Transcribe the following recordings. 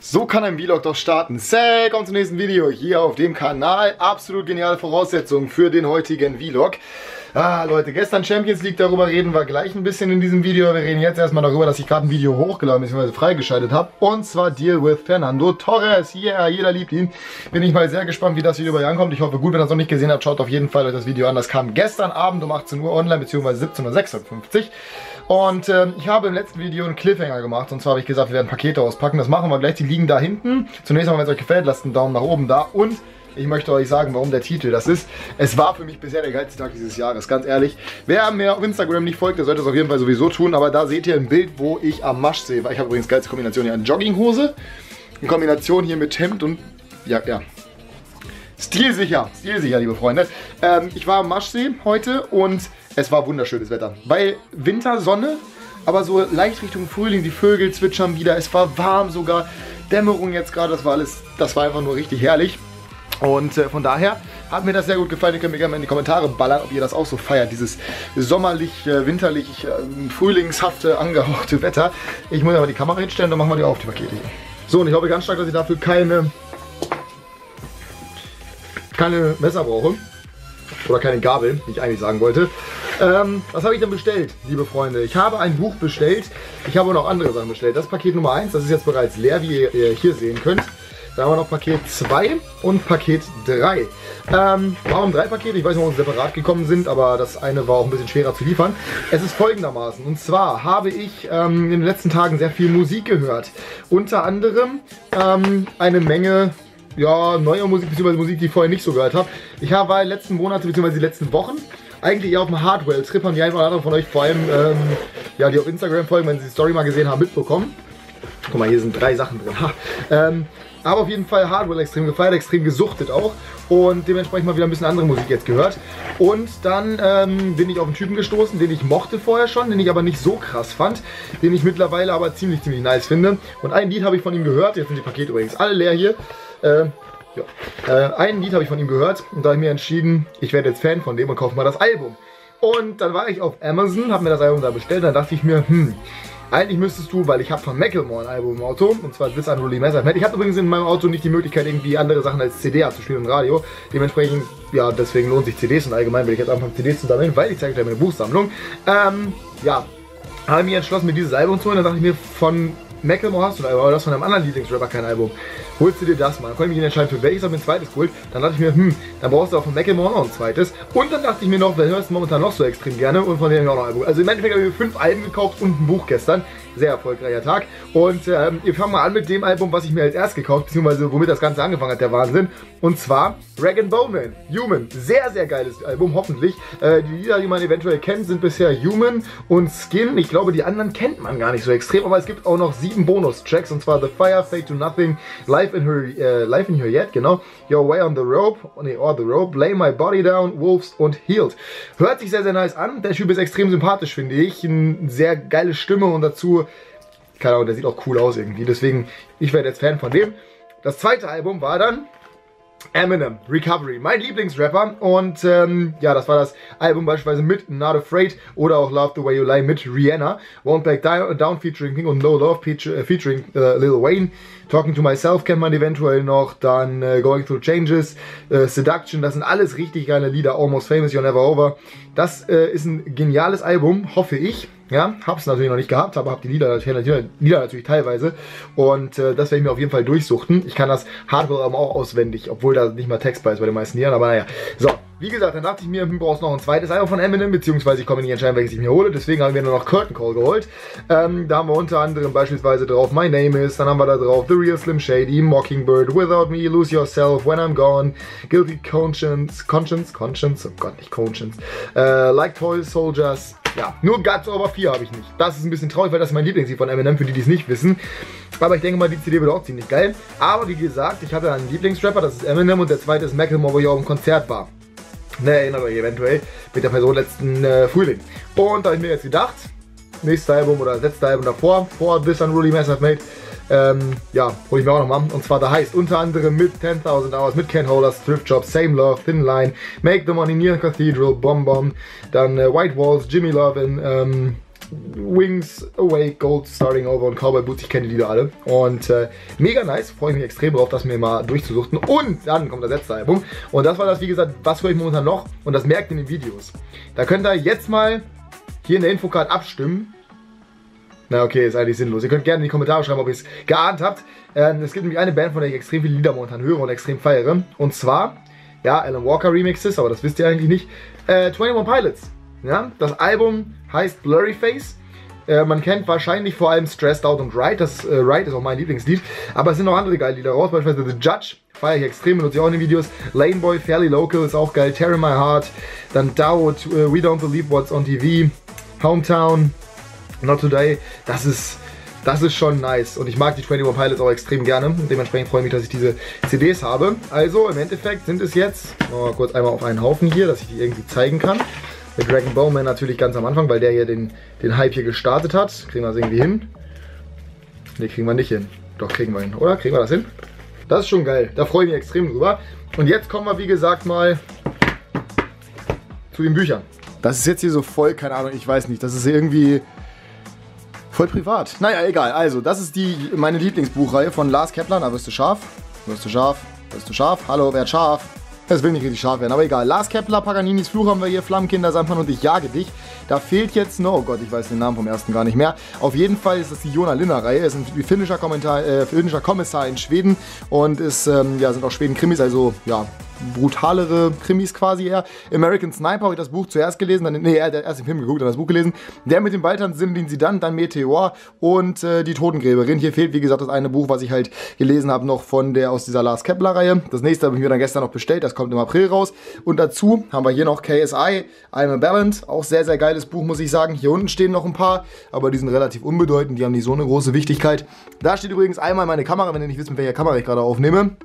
So kann ein Vlog doch starten. Say, kommt zum nächsten Video hier auf dem Kanal. Absolut geniale Voraussetzungen für den heutigen Vlog. Ah, Leute, gestern Champions League, darüber reden wir gleich ein bisschen in diesem Video. Wir reden jetzt erstmal darüber, dass ich gerade ein Video hochgeladen bzw. freigeschaltet habe. Und zwar Deal with Fernando Torres. Yeah, jeder liebt ihn. Bin ich mal sehr gespannt, wie das Video bei euch ankommt. Ich hoffe gut, wenn ihr das noch nicht gesehen habt, schaut auf jeden Fall euch das Video an. Das kam gestern Abend um 18 Uhr online bzw. 17.56 Uhr. Und ähm, ich habe im letzten Video einen Cliffhanger gemacht. Und zwar habe ich gesagt, wir werden Pakete auspacken. Das machen wir gleich. Die liegen da hinten. Zunächst einmal, wenn es euch gefällt, lasst einen Daumen nach oben da. Und ich möchte euch sagen, warum der Titel das ist. Es war für mich bisher der geilste Tag dieses Jahres, ganz ehrlich. Wer mir auf Instagram nicht folgt, der sollte es auf jeden Fall sowieso tun. Aber da seht ihr ein Bild, wo ich am Masch sehe. Ich habe übrigens geilste Kombination hier. Eine Jogginghose, in Kombination hier mit Hemd und... Ja, ja, Stilsicher, stilsicher, liebe Freunde. Ähm, ich war am Maschsee heute und es war wunderschönes Wetter. Weil Winter, Sonne, aber so leicht Richtung Frühling, die Vögel zwitschern wieder, es war warm sogar, Dämmerung jetzt gerade, das war alles, das war einfach nur richtig herrlich. Und äh, von daher hat mir das sehr gut gefallen. Ihr könnt mir gerne mal in die Kommentare ballern, ob ihr das auch so feiert, dieses sommerlich, äh, winterlich, äh, frühlingshafte, angehauchte Wetter. Ich muss aber die Kamera hinstellen, dann machen wir die auf, die Pakete. So, und ich hoffe ganz stark, dass ich dafür keine, keine Messer brauche. Oder keine Gabel, wie ich eigentlich sagen wollte. Ähm, was habe ich denn bestellt, liebe Freunde? Ich habe ein Buch bestellt. Ich habe noch andere Sachen bestellt. Das Paket Nummer 1. Das ist jetzt bereits leer, wie ihr hier sehen könnt. Da haben wir noch Paket 2 und Paket 3. Ähm, warum drei Pakete? Ich weiß nicht, warum sie separat gekommen sind, aber das eine war auch ein bisschen schwerer zu liefern. Es ist folgendermaßen. Und zwar habe ich ähm, in den letzten Tagen sehr viel Musik gehört. Unter anderem ähm, eine Menge ja, neue Musik, beziehungsweise Musik, die ich vorher nicht so gehört habe. Ich habe in den letzten Monaten, beziehungsweise die letzten Wochen, eigentlich eher auf dem Hardware-Trip, haben die ein oder andere von euch, vor allem, ähm, ja, die auf Instagram folgen, wenn sie die Story mal gesehen haben, mitbekommen. Guck mal, hier sind drei Sachen drin. Ähm, aber auf jeden Fall Hardware extrem gefeiert, extrem gesuchtet auch und dementsprechend mal wieder ein bisschen andere Musik jetzt gehört. Und dann ähm, bin ich auf einen Typen gestoßen, den ich mochte vorher schon, den ich aber nicht so krass fand, den ich mittlerweile aber ziemlich, ziemlich nice finde. Und ein Lied habe ich von ihm gehört, jetzt sind die Pakete übrigens alle leer hier. Äh, ja. Äh, ein Lied habe ich von ihm gehört und da habe ich mir entschieden, ich werde jetzt Fan von dem und kaufe mal das Album. Und dann war ich auf Amazon, habe mir das Album da bestellt, dann dachte ich mir, hm, eigentlich müsstest du, weil ich habe von Macklemore ein Album im Auto, und zwar This Unruly Method Ich habe übrigens in meinem Auto nicht die Möglichkeit, irgendwie andere Sachen als CD abzuspielen und Radio. Dementsprechend, ja, deswegen lohnt sich CDs und allgemein will ich jetzt anfangen CDs zu sammeln, weil ich zeige gleich meine Buchsammlung. Ähm, ja, habe mich entschlossen, mir dieses Album zu holen. Dann dachte ich mir, von Macklemore hast du ein Album, aber du hast von einem anderen Lieblingsrapper kein Album. Holst du dir das mal. Dann konnte ich mich entscheiden, für welches habe ich ein zweites geholt. Dann dachte ich mir, hm, dann brauchst du auch von Macklemore noch ein zweites. Und dann dachte ich mir noch, wer hörst du momentan noch so extrem gerne? Und von dem ich auch noch ein Album. Also im Endeffekt habe ich mir fünf Alben gekauft und ein Buch gestern. Sehr erfolgreicher Tag. Und ähm, wir fangen mal an mit dem Album, was ich mir als erst gekauft, beziehungsweise womit das Ganze angefangen hat, der Wahnsinn. Und zwar Rag Bone Man, Human. Sehr, sehr geiles Album, hoffentlich. Äh, die Lieder, die man eventuell kennt, sind bisher Human und Skin. Ich glaube, die anderen kennt man gar nicht so extrem, aber es gibt auch noch sieben Bonus-Tracks, und zwar The Fire, Fade to Nothing, Life in Her, äh, Life in Her Yet, genau, Your Way on the Rope, nee, or the Rope, Lay My Body Down, Wolves und Healed. Hört sich sehr, sehr nice an. Der Typ ist extrem sympathisch, finde ich. Eine sehr geile Stimme und dazu keine Ahnung, der sieht auch cool aus irgendwie. Deswegen, ich werde jetzt Fan von dem. Das zweite Album war dann Eminem, Recovery, mein Lieblingsrapper. Und ähm, ja, das war das Album beispielsweise mit Not Afraid oder auch Love the Way You Lie mit Rihanna. Won't Back Down featuring King und No Love äh, featuring äh, Lil Wayne. Talking to Myself kennt man eventuell noch. Dann äh, Going Through Changes, äh, Seduction. Das sind alles richtig geile Lieder. Almost Famous, You're Never Over. Das äh, ist ein geniales Album, hoffe ich. Ja, hab's natürlich noch nicht gehabt, aber hab die Lieder, Lieder natürlich teilweise. Und äh, das werde ich mir auf jeden Fall durchsuchten. Ich kann das Hardware aber auch auswendig, obwohl da nicht mal Text bei ist bei den meisten Liedern, aber naja. So, wie gesagt, dann dachte ich mir, du brauchst noch ein zweites Album von Eminem, beziehungsweise ich komme nicht entscheiden, welches ich mir hole. Deswegen haben wir nur noch Curtain Call geholt. Ähm, da haben wir unter anderem beispielsweise drauf My Name Is, dann haben wir da drauf The Real Slim Shady, Mockingbird, Without Me, Lose Yourself, When I'm Gone, Guilty Conscience, Conscience, Conscience, oh Gott, nicht Conscience, äh, Like Toy Soldiers, ja, nur Guts Over 4 habe ich nicht. Das ist ein bisschen traurig, weil das ist mein Lieblingslied von Eminem, für die, die es nicht wissen. Aber ich denke mal, die CD wird auch ziemlich geil. Aber wie gesagt, ich habe ja einen Lieblingsrapper, das ist Eminem und der zweite ist Macklemore, wo ich auf dem Konzert war. Ne, erinnert euch eventuell mit der Person letzten äh, Frühling. Und da habe ich mir jetzt gedacht, nächstes Album oder letztes Album davor, vor This Unruly Mess I've Made, ähm, ja, hole ich mir auch nochmal. Und zwar da heißt unter anderem mit 10.000 Hours, mit Ken Holders, Thrift Job, Same Love, Thin Line, Make the Money Near Cathedral, Bomb Bomb, dann äh, White Walls, Jimmy Lovin', ähm, Wings, Awake, Gold, Starting Over und Cowboy Boots. Ich kenne die Lieder alle. Und äh, mega nice. Freue ich mich extrem drauf, das mir mal durchzusuchten. Und dann kommt das letzte Album. Und das war das, wie gesagt, was höre ich momentan noch. Und das merkt ihr in den Videos. Da könnt ihr jetzt mal hier in der Infocard abstimmen. Na okay, ist eigentlich sinnlos. Ihr könnt gerne in die Kommentare schreiben, ob ihr es geahnt habt. Ähm, es gibt nämlich eine Band, von der ich extrem viele Lieder momentan höre und extrem feiere. Und zwar, ja, Alan Walker Remixes, aber das wisst ihr eigentlich nicht. Äh, 21 Pilots. Ja, das Album heißt Blurry Face. Äh, man kennt wahrscheinlich vor allem Stressed Out und Right. Das äh, Right ist auch mein Lieblingslied. Aber es sind noch andere geile Lieder raus. Beispielsweise The Judge. Feiere ich extrem, benutze ich auch in den Videos. Laneboy, Fairly Local ist auch geil. Tear My Heart. Dann Dowd, uh, We Don't Believe What's on TV. Hometown, Not Today. Das ist, das ist schon nice. Und ich mag die 21 Pilots auch extrem gerne. Dementsprechend freue ich mich, dass ich diese CDs habe. Also im Endeffekt sind es jetzt, oh, kurz einmal auf einen Haufen hier, dass ich die irgendwie zeigen kann. Mit Dragon Bowman natürlich ganz am Anfang, weil der hier den, den Hype hier gestartet hat. Kriegen wir das irgendwie hin? Ne, kriegen wir nicht hin. Doch, kriegen wir hin, oder? Kriegen wir das hin? Das ist schon geil. Da freue ich mich extrem drüber. Und jetzt kommen wir, wie gesagt, mal zu den Büchern. Das ist jetzt hier so voll, keine Ahnung, ich weiß nicht. Das ist irgendwie voll privat. Naja, egal. Also, das ist die meine Lieblingsbuchreihe von Lars Kepler. Na, wirst du scharf? Wirst du scharf? Wirst du scharf? Hallo, wer hat scharf? Es will nicht richtig scharf werden, aber egal. Lars Kepler, Paganinis Fluch haben wir hier, Flammenkinder, Sandmann und ich jage dich. Da fehlt jetzt noch, oh Gott, ich weiß den Namen vom ersten gar nicht mehr. Auf jeden Fall ist das die Jona Linner-Reihe. Ist ein finnischer, Kommentar, äh, finnischer Kommissar in Schweden und es ähm, ja, sind auch Schweden-Krimis, also ja, brutalere Krimis quasi eher. American Sniper habe ich das Buch zuerst gelesen, dann, nee, er hat erst den Film geguckt, dann das Buch gelesen. Der mit dem Baltan Sindelin sie dann, dann Meteor und äh, die Totengräberin. Hier fehlt, wie gesagt, das eine Buch, was ich halt gelesen habe, noch von der aus dieser Lars Kepler-Reihe. Das nächste habe ich mir dann gestern noch bestellt, das kommt im April raus. Und dazu haben wir hier noch KSI, I'm a Balance. Auch sehr, sehr geiles Buch, muss ich sagen. Hier unten stehen noch ein paar, aber die sind relativ unbedeutend, die haben nicht so eine große Wichtigkeit. Da steht übrigens einmal meine Kamera, wenn ihr nicht wisst, mit welcher Kamera ich gerade aufnehme.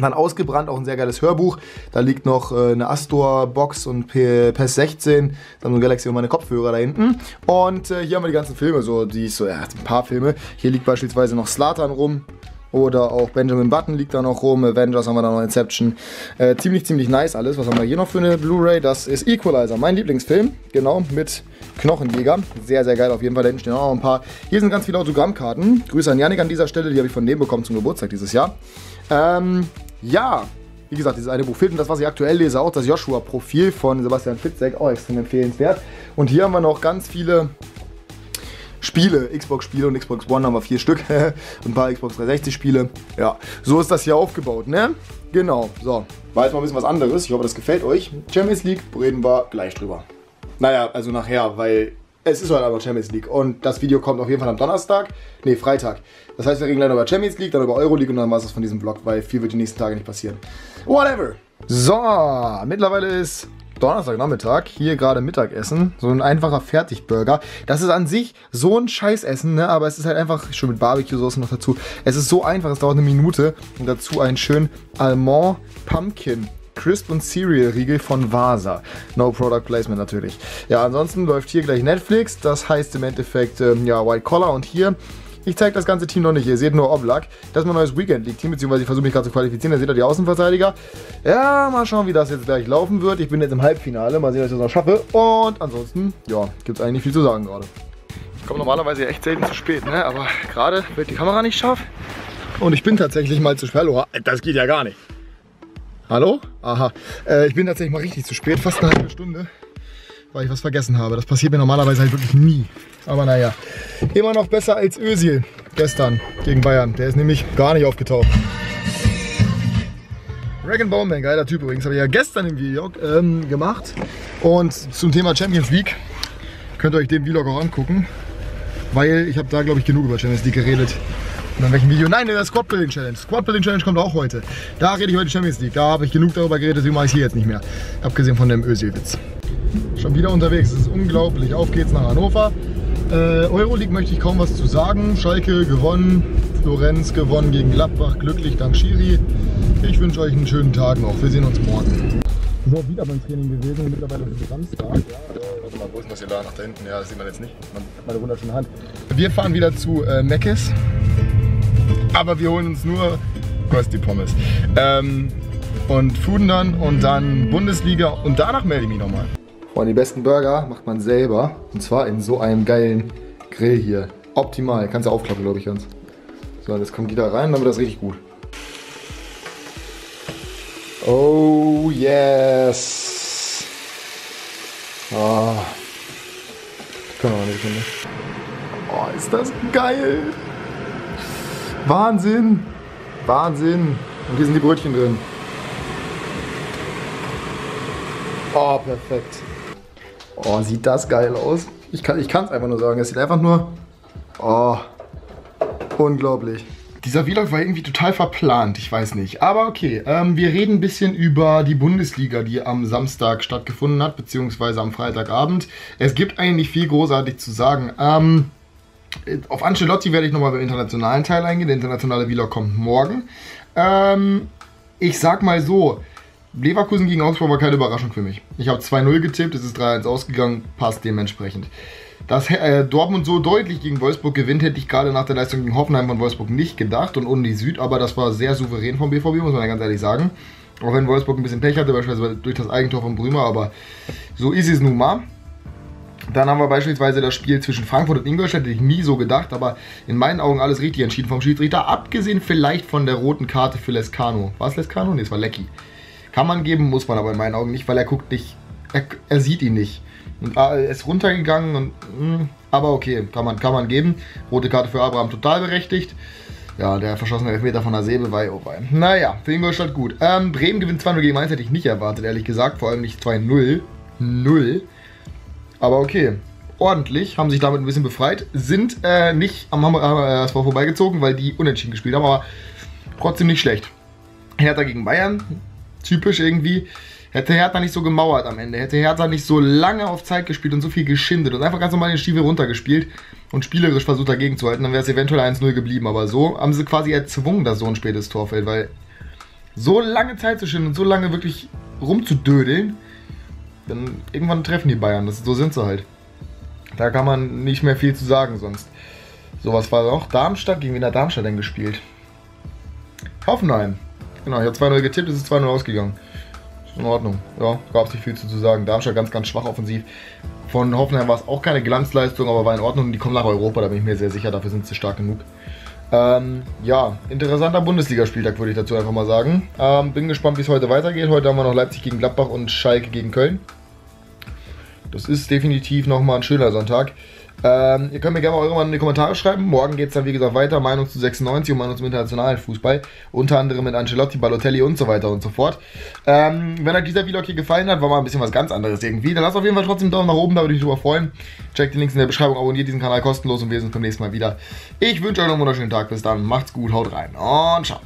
Dann ausgebrannt, auch ein sehr geiles Hörbuch. Da liegt noch äh, eine Astor-Box und PES 16, dann so ein Galaxy und meine Kopfhörer da hinten. Und äh, hier haben wir die ganzen Filme, so die so, ja, ein paar Filme. Hier liegt beispielsweise noch Slatan rum. Oder auch Benjamin Button liegt da noch rum, Avengers haben wir da noch, Inception. Äh, ziemlich, ziemlich nice alles. Was haben wir hier noch für eine Blu-ray? Das ist Equalizer, mein Lieblingsfilm. Genau, mit Knochenjäger. Sehr, sehr geil auf jeden Fall. Da hinten stehen auch noch ein paar. Hier sind ganz viele Autogrammkarten. Grüße an Janik an dieser Stelle, die habe ich von dem bekommen zum Geburtstag dieses Jahr. Ähm, ja, wie gesagt, dieses eine Buch fehlt. Und das, was ich aktuell lese, auch das Joshua-Profil von Sebastian Fitzek, auch extrem empfehlenswert. Und hier haben wir noch ganz viele Spiele, Xbox-Spiele und Xbox One haben wir vier Stück. und ein paar Xbox 360-Spiele. Ja, so ist das hier aufgebaut, ne? Genau, so. War jetzt mal ein bisschen was anderes. Ich hoffe, das gefällt euch. Champions League reden wir gleich drüber. Naja, also nachher, weil es ist heute aber Champions League. Und das Video kommt auf jeden Fall am Donnerstag. Ne, Freitag. Das heißt, wir reden gleich über Champions League, dann über Euroleague und dann war es von diesem Vlog, weil viel wird die nächsten Tage nicht passieren. Whatever. So, mittlerweile ist Donnerstagnachmittag, hier gerade Mittagessen, so ein einfacher Fertigburger. Das ist an sich so ein Scheißessen, ne? aber es ist halt einfach, schon mit Barbecue-Soße noch dazu. Es ist so einfach, es dauert eine Minute und dazu einen schönen Almond Pumpkin Crisp und Cereal Riegel von Vasa. No Product Placement natürlich. Ja, ansonsten läuft hier gleich Netflix. Das heißt im Endeffekt ähm, ja White Collar und hier ich zeige das ganze Team noch nicht. Ihr seht nur Oblak. Das ist mein neues Weekend League Team, beziehungsweise ich versuche mich gerade zu qualifizieren. Da seht ihr die Außenverteidiger. Ja, mal schauen, wie das jetzt gleich laufen wird. Ich bin jetzt im Halbfinale. Mal sehen, ob ich das noch schaffe. Und ansonsten, ja, gibt es eigentlich nicht viel zu sagen gerade. Ich komme normalerweise echt selten zu spät, ne? aber gerade wird die Kamera nicht scharf. Und ich bin tatsächlich mal zu spät. Das geht ja gar nicht. Hallo? Aha. Äh, ich bin tatsächlich mal richtig zu spät, fast eine halbe Stunde, weil ich was vergessen habe. Das passiert mir normalerweise halt wirklich nie. Aber naja, immer noch besser als Özil gestern gegen Bayern. Der ist nämlich gar nicht aufgetaucht. Regan Bowman, geiler Typ übrigens, habe ich ja gestern im Video ähm, gemacht. Und zum Thema Champions League könnt ihr euch den Vlog auch angucken, weil ich habe da glaube ich genug über Champions League geredet. Und an welchem Video? Nein, in der Squad Building Challenge. Squad Building Challenge kommt auch heute. Da rede ich heute Champions League. Da habe ich genug darüber geredet, deswegen mache ich hier jetzt nicht mehr. Abgesehen von dem Özil-Witz. Schon wieder unterwegs, das ist unglaublich. Auf geht's nach Hannover. Äh, Euroleague möchte ich kaum was zu sagen. Schalke gewonnen, Florenz gewonnen gegen Gladbach, glücklich dank Schiri. Ich wünsche euch einen schönen Tag noch. Wir sehen uns morgen. So, wieder beim Training gewesen, mittlerweile ist es Samstag. Ja, warte mal, wo ist das hier da? Nach da hinten? Ja, das sieht man jetzt nicht. Man hat meine wunderschöne Hand. Wir fahren wieder zu äh, Meckes aber wir holen uns nur Krusty Pommes. Ähm, und Fuden dann und dann Bundesliga und danach melde ich mich nochmal. Boah, die besten Burger macht man selber. Und zwar in so einem geilen Grill hier. Optimal. Kannst du aufklappen, glaube ich, ganz. So, jetzt kommt die da rein, dann wird das richtig gut. Oh, yes. Oh. Können wir eine Sekunde. Oh, ist das geil. Wahnsinn. Wahnsinn. Und hier sind die Brötchen drin. Oh, perfekt. Oh, sieht das geil aus. Ich kann es einfach nur sagen. Es sieht einfach nur... Oh, unglaublich. Dieser Vlog war irgendwie total verplant, ich weiß nicht. Aber okay, ähm, wir reden ein bisschen über die Bundesliga, die am Samstag stattgefunden hat, beziehungsweise am Freitagabend. Es gibt eigentlich viel großartig zu sagen. Ähm, auf Ancelotti werde ich nochmal beim internationalen Teil eingehen. Der internationale Vlog kommt morgen. Ähm, ich sag mal so, Leverkusen gegen Augsburg war keine Überraschung für mich. Ich habe 2-0 getippt, es ist 3-1 ausgegangen, passt dementsprechend. Dass äh, Dortmund so deutlich gegen Wolfsburg gewinnt, hätte ich gerade nach der Leistung gegen Hoffenheim von Wolfsburg nicht gedacht und ohne die Süd, aber das war sehr souverän vom BVB, muss man ja ganz ehrlich sagen. Auch wenn Wolfsburg ein bisschen Pech hatte, beispielsweise durch das Eigentor von Brümer, aber so ist es nun mal. Dann haben wir beispielsweise das Spiel zwischen Frankfurt und Ingolstadt, hätte ich nie so gedacht, aber in meinen Augen alles richtig entschieden vom Schiedsrichter, abgesehen vielleicht von der roten Karte für Lescano. War es Lescano? Ne, es war Lecky. Kann man geben, muss man aber in meinen Augen nicht, weil er guckt nicht, er, er sieht ihn nicht. Und ah, er ist runtergegangen und, hm, aber okay, kann man, kann man geben. Rote Karte für Abraham total berechtigt. Ja, der verschossene Elfmeter von der Säbe war oh wei. Naja, für Ingolstadt gut. Ähm, Bremen gewinnt 2-0 gegen Mainz, hätte ich nicht erwartet, ehrlich gesagt. Vor allem nicht 2-0. 0. Aber okay. Ordentlich, haben sich damit ein bisschen befreit. Sind äh, nicht am Hammer äh, vorbeigezogen, weil die unentschieden gespielt haben, aber trotzdem nicht schlecht. Hertha gegen Bayern, typisch irgendwie. Hätte Hertha nicht so gemauert am Ende, hätte Hertha nicht so lange auf Zeit gespielt und so viel geschindet und einfach ganz normal den Stiefel runtergespielt und spielerisch versucht dagegen zu halten, dann wäre es eventuell 1-0 geblieben. Aber so haben sie quasi erzwungen, dass so ein spätes Tor fällt, weil so lange Zeit zu schinden und so lange wirklich rumzudödeln, dann irgendwann treffen die Bayern. Das, so sind sie halt. Da kann man nicht mehr viel zu sagen sonst. So, was war noch? Darmstadt, gegen wen hat Darmstadt denn gespielt? Hoffenheim. Genau, ich habe 2-0 getippt, es ist 2-0 ausgegangen. Ist in Ordnung. Ja, gab es nicht viel zu, zu sagen. Darmstadt ganz, ganz schwach offensiv. Von Hoffenheim war es auch keine Glanzleistung, aber war in Ordnung. Die kommen nach Europa, da bin ich mir sehr sicher, dafür sind sie stark genug. Ähm, ja, interessanter Bundesligaspieltag würde ich dazu einfach mal sagen. Ähm, bin gespannt, wie es heute weitergeht. Heute haben wir noch Leipzig gegen Gladbach und Schalke gegen Köln. Das ist definitiv nochmal ein schöner Sonntag. Ähm, ihr könnt mir gerne mal eure Meinung in die Kommentare schreiben. Morgen geht es dann, wie gesagt, weiter. Meinung zu 96 und Meinung zum internationalen Fußball. Unter anderem mit Ancelotti, Balotelli und so weiter und so fort. Ähm, wenn euch dieser Vlog hier gefallen hat, war mal ein bisschen was ganz anderes irgendwie, dann lasst auf jeden Fall trotzdem einen Daumen nach oben, da würde ich mich drüber freuen. Checkt die Links in der Beschreibung, abonniert diesen Kanal kostenlos und wir sehen uns beim nächsten Mal wieder. Ich wünsche euch noch einen wunderschönen Tag. Bis dann. Macht's gut, haut rein und ciao.